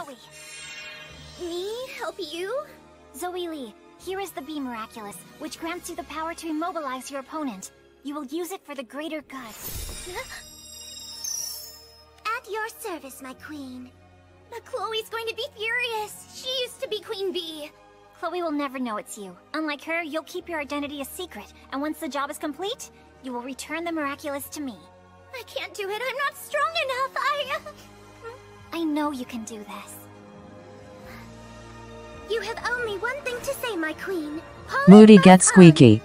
Chloe. Me? Help you? Zoe Lee, here is the Bee Miraculous, which grants you the power to immobilize your opponent. You will use it for the greater good. At your service, my queen. But Chloe's going to be furious. She used to be Queen Bee. Chloe will never know it's you. Unlike her, you'll keep your identity a secret, and once the job is complete, you will return the Miraculous to me. I can't do it. I'm not strong enough. Know you can do this. You have only one thing to say, my queen. Moody gets squeaky.